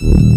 you.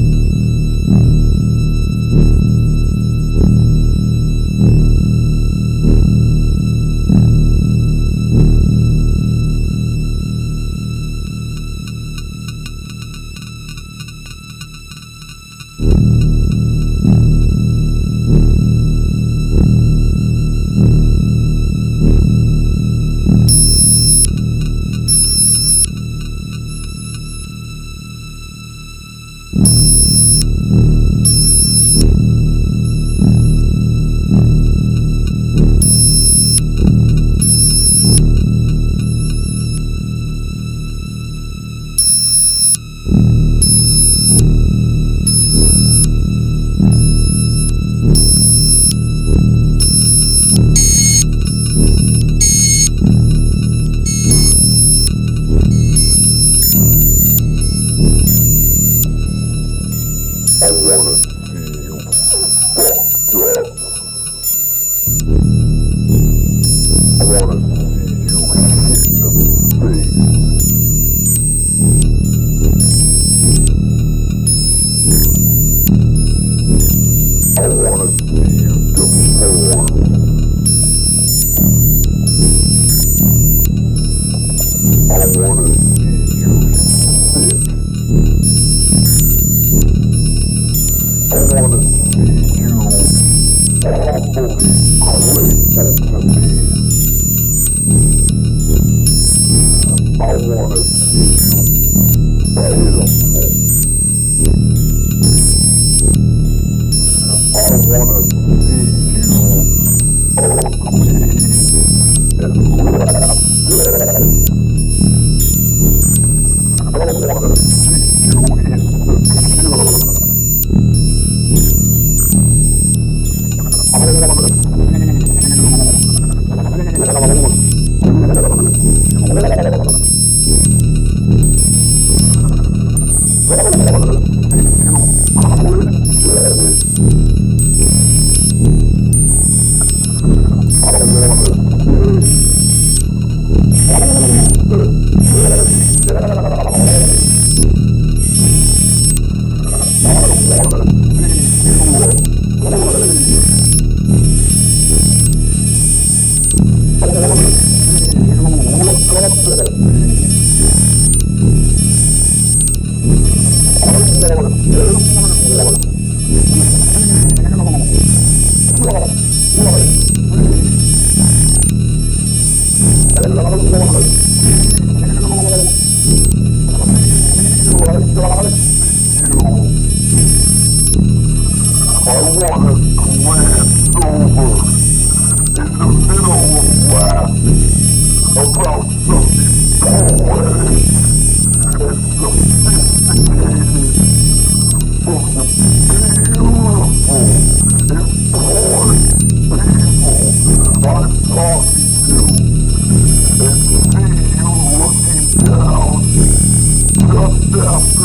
I wanna see you humbly about something poetic and something you looking down. Just after.